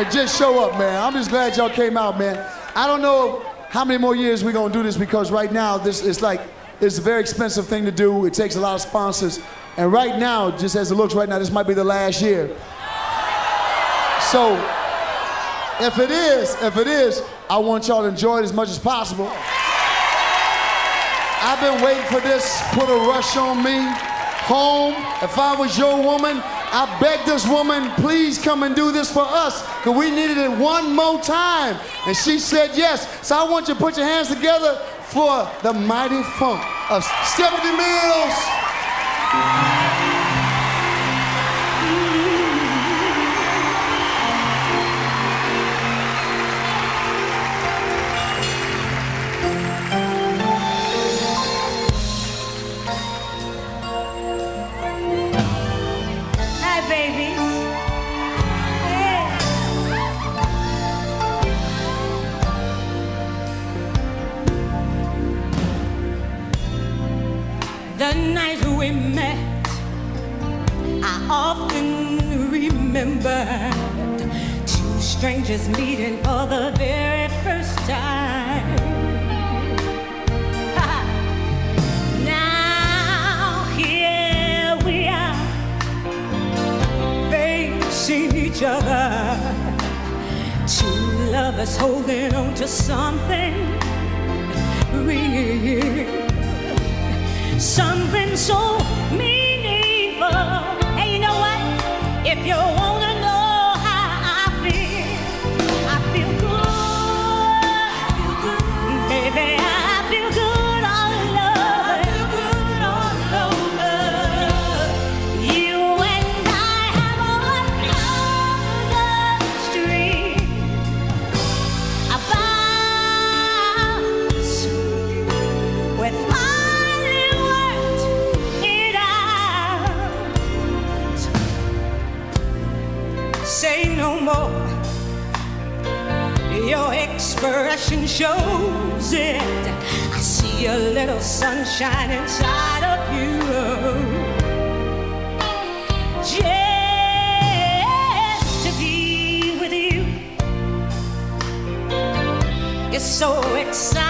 and just show up, man. I'm just glad y'all came out, man. I don't know how many more years we're gonna do this because right now this is like it's a very expensive thing to do. It takes a lot of sponsors, and right now, just as it looks right now, this might be the last year. So, if it is, if it is, I want y'all to enjoy it as much as possible. I've been waiting for this, put a rush on me. Home, if I was your woman, I beg this woman, please come and do this for us, because we needed it one more time. And she said yes. So I want you to put your hands together for the mighty funk of Stephanie Mills. To something shows it. I see a little sunshine inside of you. Just to be with you is so exciting.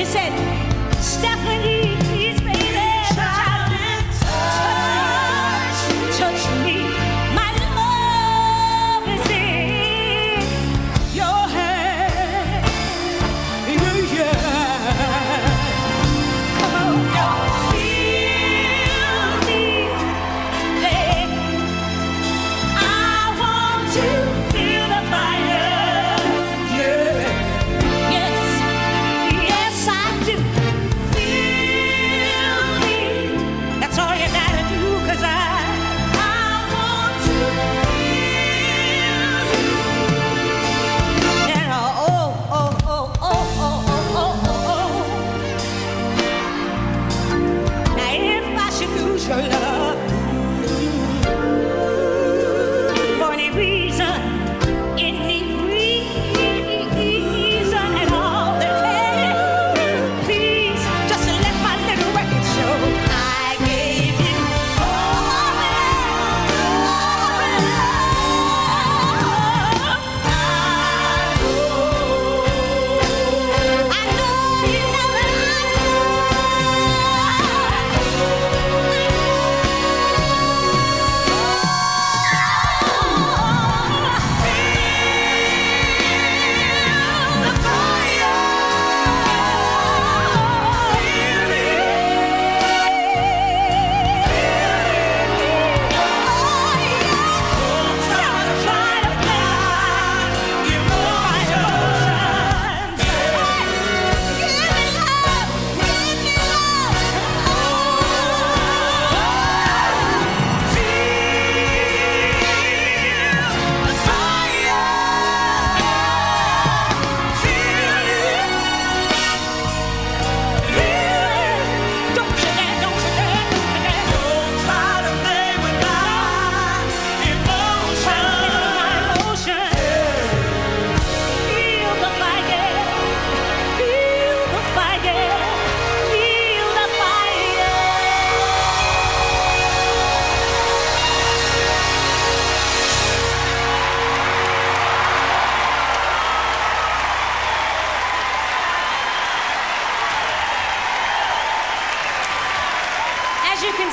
He said, "Stephanie."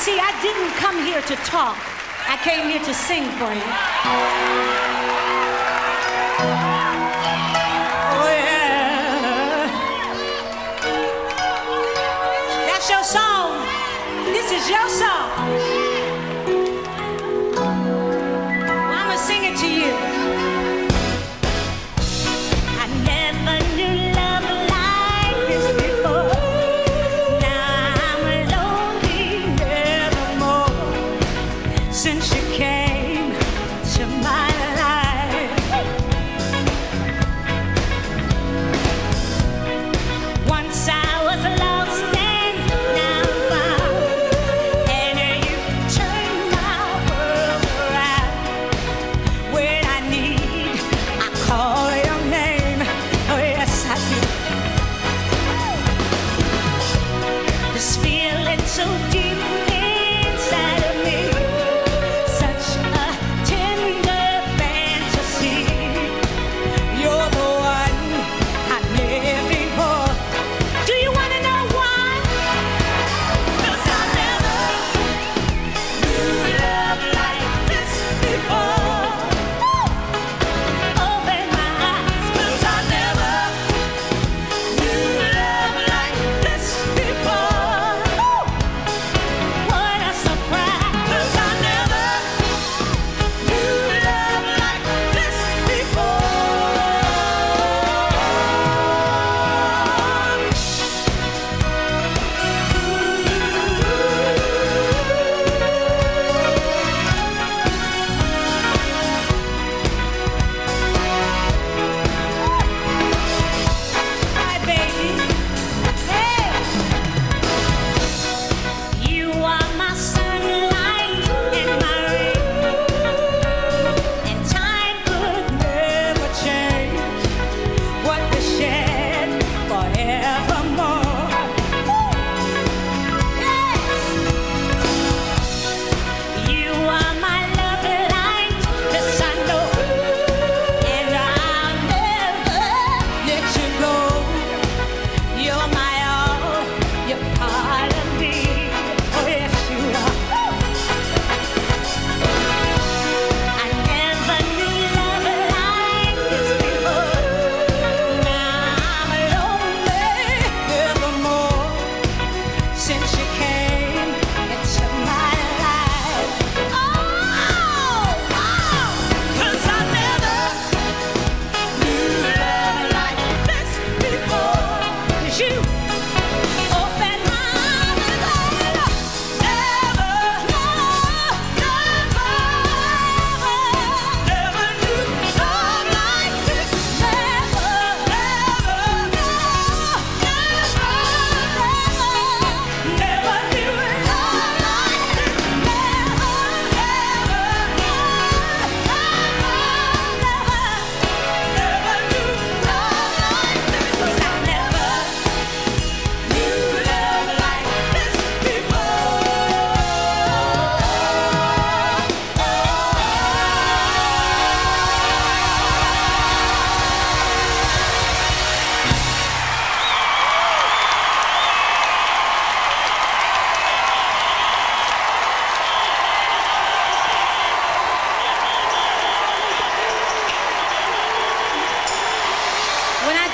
see, I didn't come here to talk, I came here to sing for you. Oh, yeah. That's your song. This is your song.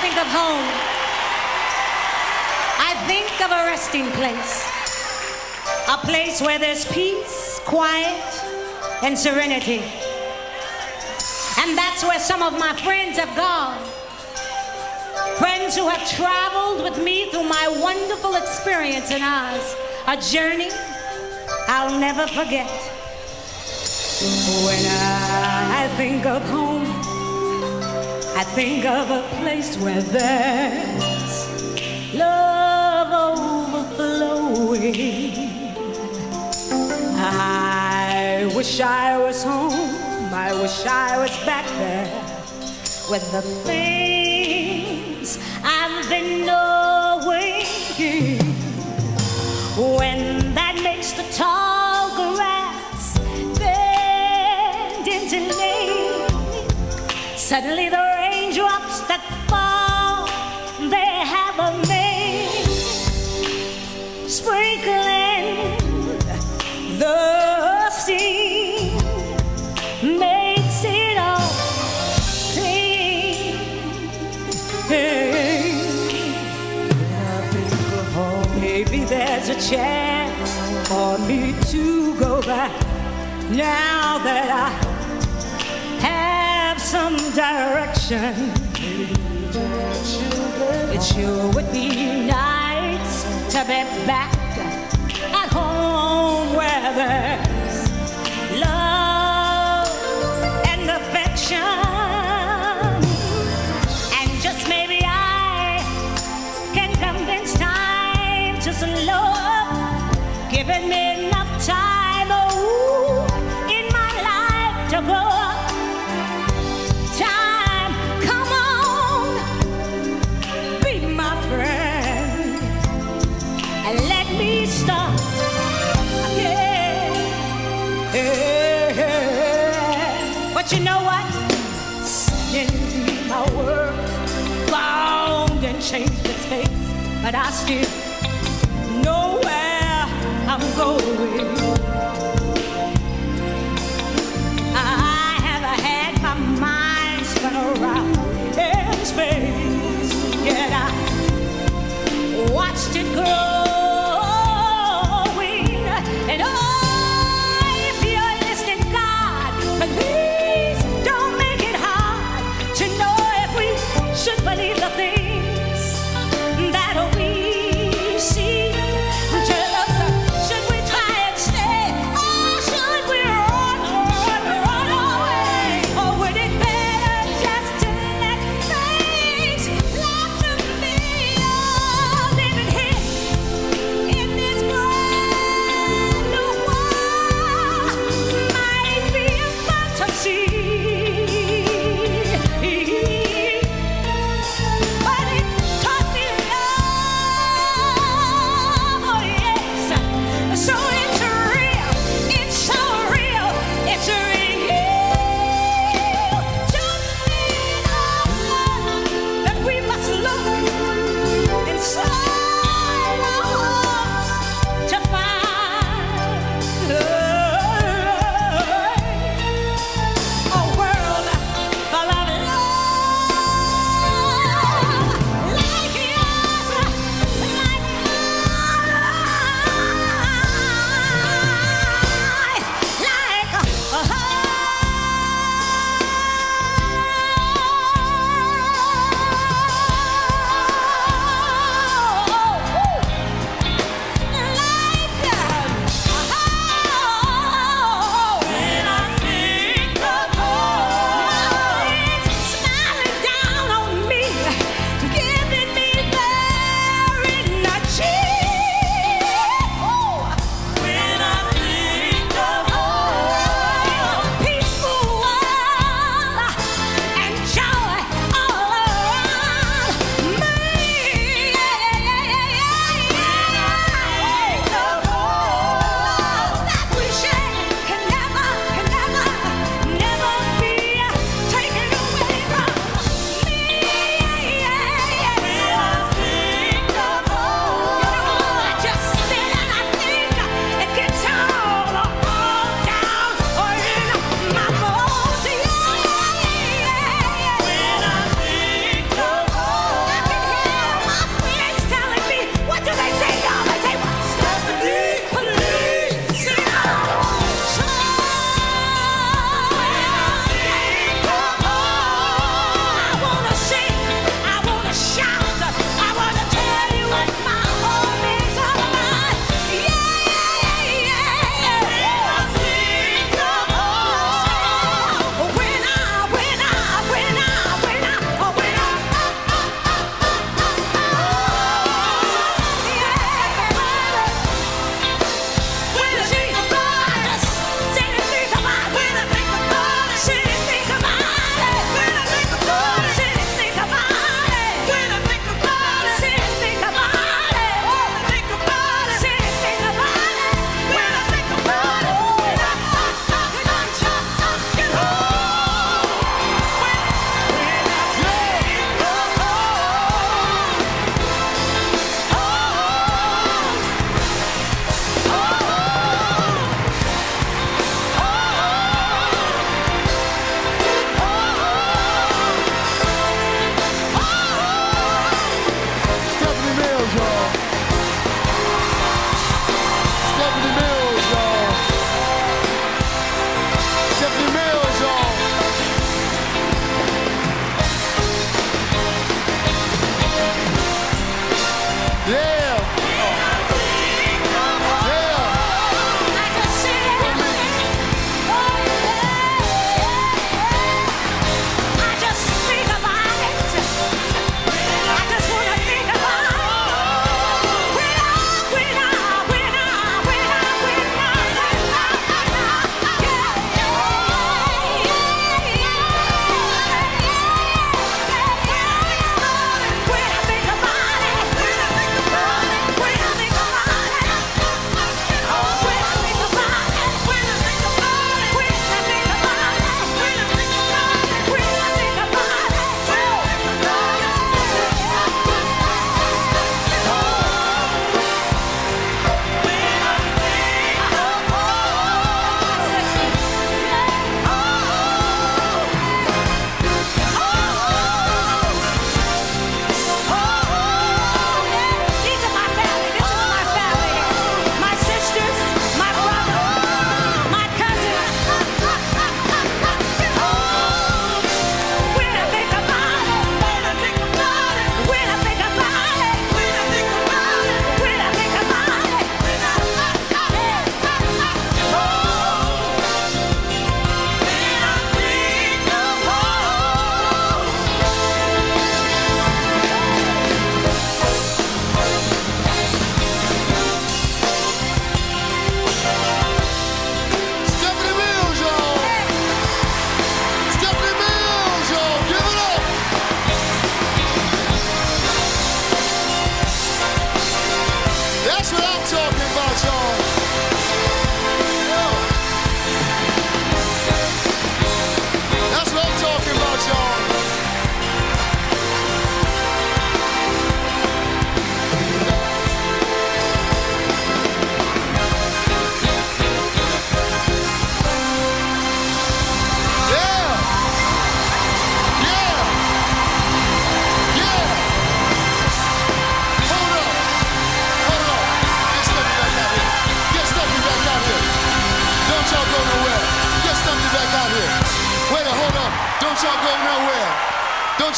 think of home. I think of a resting place. A place where there's peace, quiet, and serenity. And that's where some of my friends have gone. Friends who have traveled with me through my wonderful experience in Oz. A journey I'll never forget. When I think of home. I think of a place where there's love overflowing. I wish I was home. I wish I was back there with the things I've been knowing. When that makes the tall grass bend into name, suddenly the there's a chance for me to go back now that I have some direction. Sure would be nice to be back but I still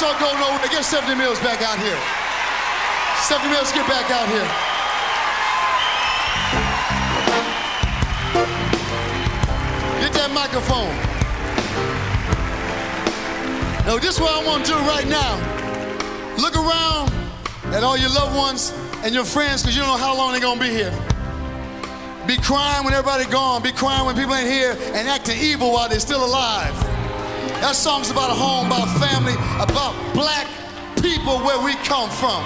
Y'all go nowhere. Get Stephanie Mills back out here. Stephanie Mills, get back out here. Get that microphone. Now, this is what I want to do right now. Look around at all your loved ones and your friends because you don't know how long they're going to be here. Be crying when everybody gone. Be crying when people ain't here and acting evil while they're still alive. That song's about a home, about family, about black people where we come from.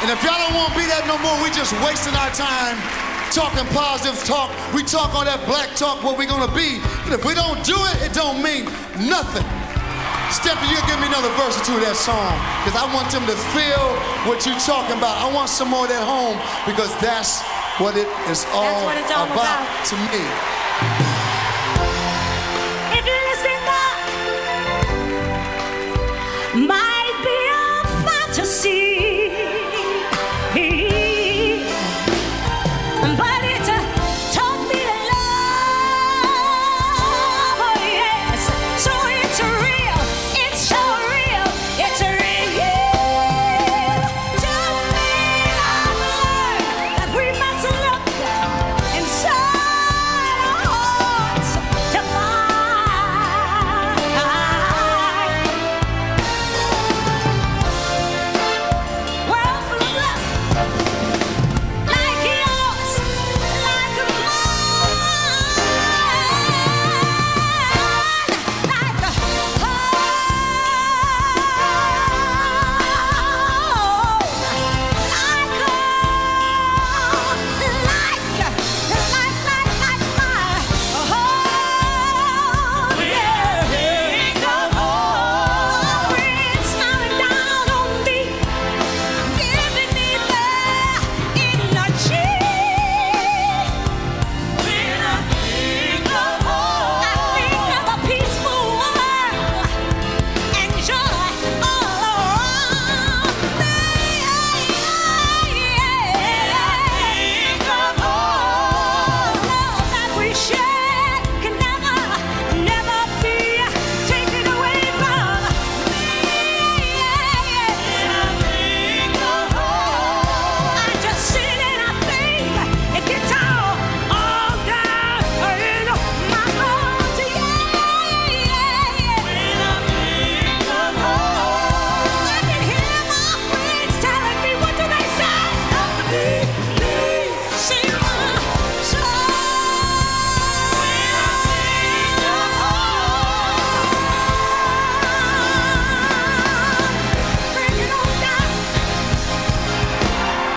And if y'all don't want to be that no more, we just wasting our time talking positive talk. We talk all that black talk, what we gonna be. And if we don't do it, it don't mean nothing. Stephanie, you give me another verse or two of that song. Because I want them to feel what you're talking about. I want some more of that home because that's what it is all, what all about. to me.